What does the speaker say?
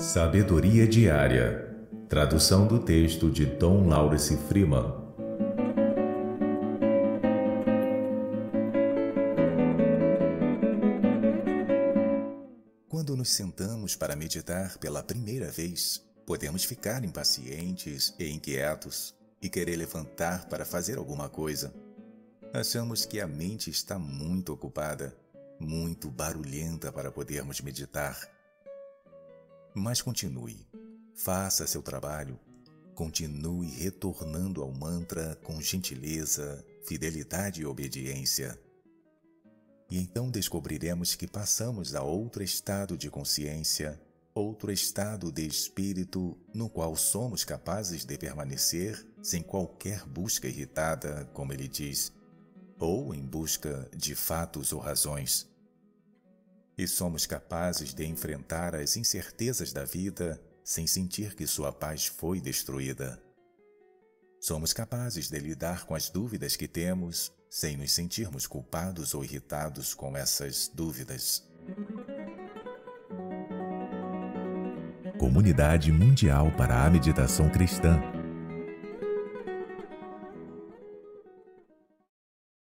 Sabedoria Diária. Tradução do texto de Tom Lawrence Freeman. Quando nos sentamos para meditar pela primeira vez, podemos ficar impacientes e inquietos e querer levantar para fazer alguma coisa. Achamos que a mente está muito ocupada, muito barulhenta para podermos meditar. Mas continue, faça seu trabalho, continue retornando ao mantra com gentileza, fidelidade e obediência. E então descobriremos que passamos a outro estado de consciência, outro estado de espírito no qual somos capazes de permanecer sem qualquer busca irritada, como ele diz, ou em busca de fatos ou razões. E somos capazes de enfrentar as incertezas da vida sem sentir que sua paz foi destruída. Somos capazes de lidar com as dúvidas que temos sem nos sentirmos culpados ou irritados com essas dúvidas. Comunidade Mundial para a Meditação Cristã